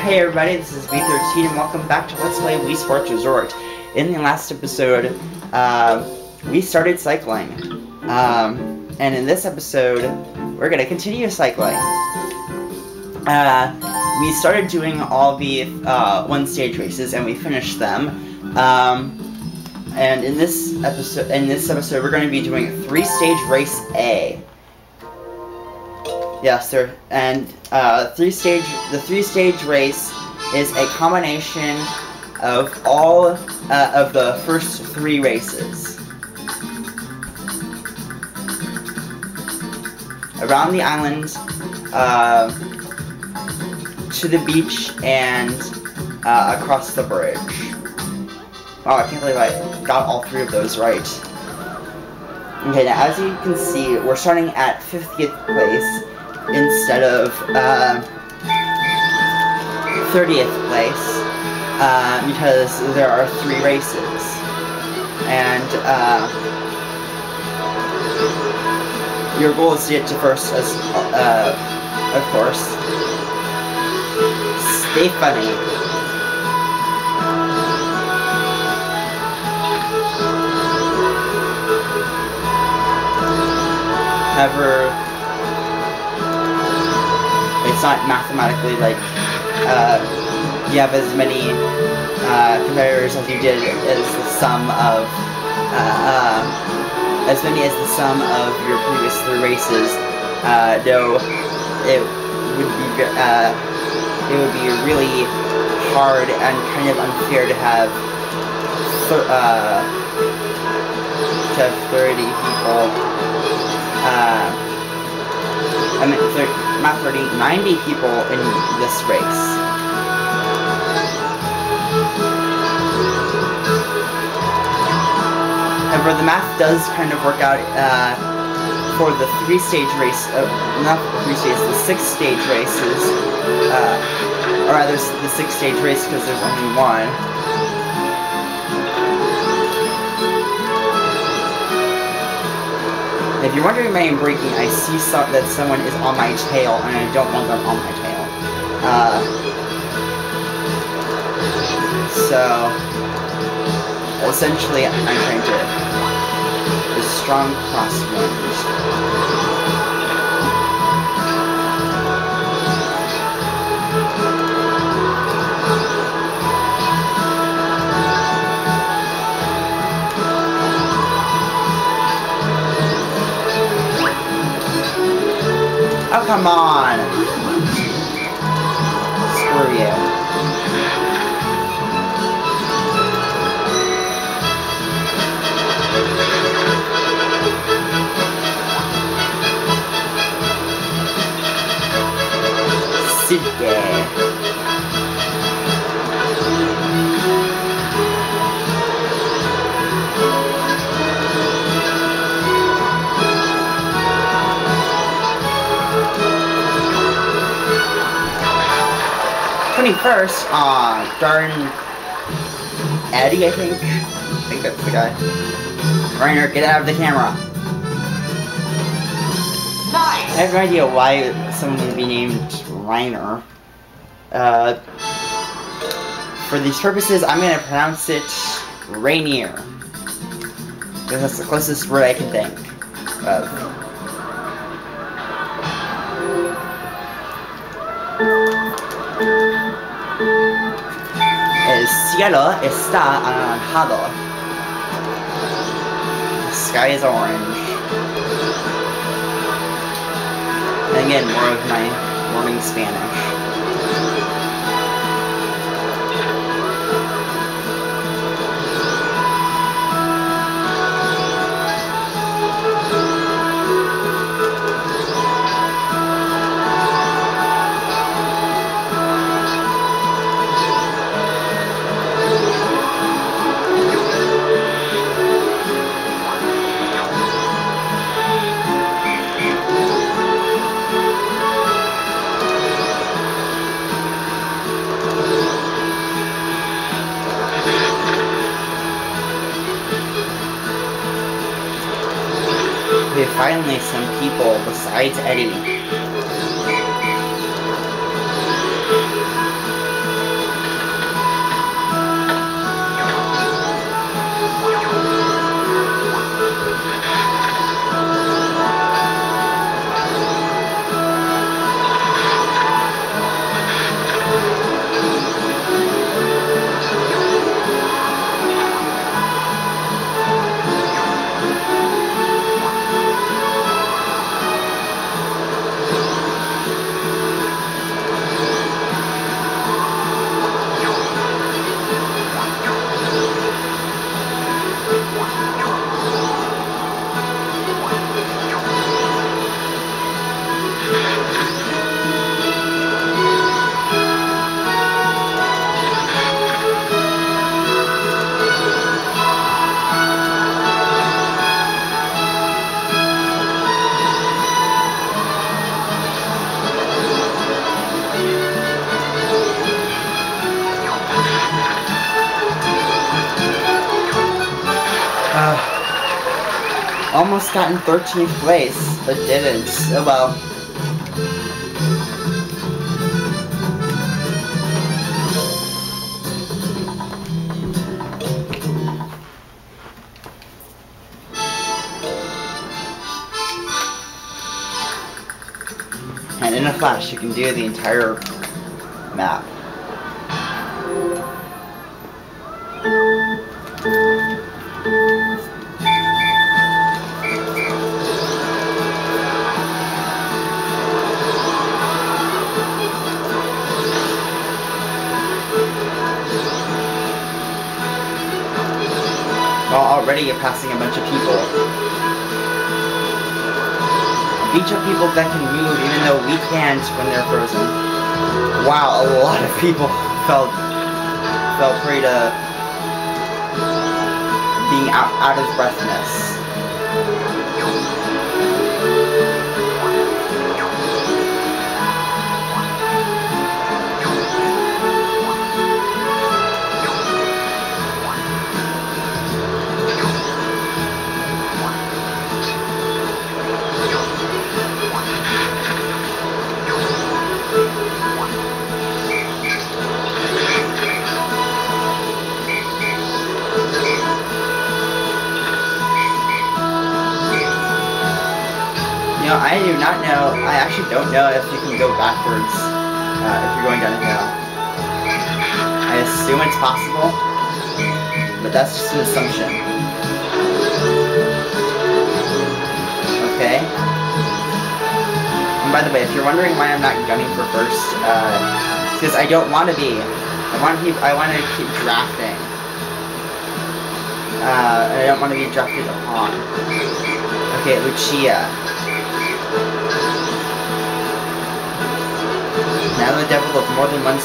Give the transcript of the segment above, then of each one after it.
Hey everybody, this is B13 and welcome back to Let's Play Wii Sports Resort. In the last episode, uh, we started cycling. Um, and in this episode, we're gonna continue cycling. Uh, we started doing all the uh, one-stage races and we finished them. Um, and in this episode, in this episode, we're going to be doing three-stage race A. Yes, sir. And uh, three-stage, the three-stage race is a combination of all uh, of the first three races. Around the island, uh, to the beach, and uh, across the bridge. Oh, I can't believe I got all three of those right. Okay, now as you can see, we're starting at 50th place instead of uh, 30th place uh, because there are three races. And uh, your goal is to get to first as, uh, of course. Stay funny. However, it's not mathematically like uh, you have as many uh, competitors as you did as the sum of uh, uh as many as the sum of your previous three races. Uh, though it would be uh, it would be really hard and kind of unfair to have to have 30 people 30, 90 people in this race. However, the math does kind of work out uh, for the three-stage race, uh, not three stages, the six-stage races, uh, or rather the six-stage race because there's only one. If you're wondering why I'm breaking, I see that someone is on my tail, and I don't want them on my tail. Uh, so, essentially, I'm trying to... A strong crosswind. Come on! Screw you. Sit there. 21st on uh, darn Eddie, I think. I think that's the guy. Rainer, get out of the camera. Nice. I have no idea why someone would be named Reiner. Uh, for these purposes, I'm going to pronounce it Rainier. Because that's the closest word I can think of. Cielo está anaranjado. The sky is orange. And again, more of my morning Spanish. Finally some people besides Eddie. almost got in 13th place, but didn't. Oh well. And in a flash, you can do the entire map. Already you're passing a bunch of people. A bunch of people that can move even though we can't when they're frozen. Wow, a lot of people felt felt prey to being out, out of breathness. Not know. I actually don't know if you can go backwards uh, if you're going down a hill. I assume it's possible, but that's just an assumption. Okay. And by the way, if you're wondering why I'm not gunning for first, uh, because I don't want to be. I want to keep. I want to keep drafting. Uh, I don't want to be drafted upon. Okay, Lucia. Now the devil of more than one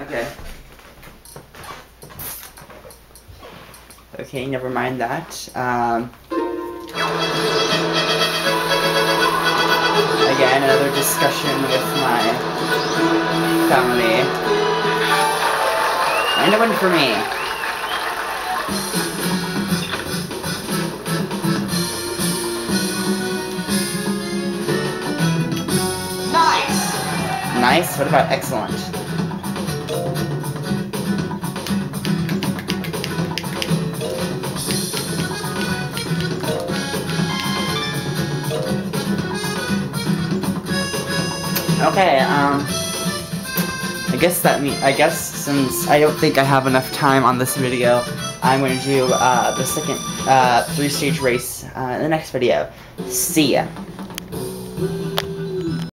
Okay. Okay, never mind that. Um, again, another discussion with my family. And a win for me. Nice. What about excellent? Okay, um, I guess that me. I guess since I don't think I have enough time on this video, I'm going to do uh, the second uh, three-stage race uh, in the next video. See ya.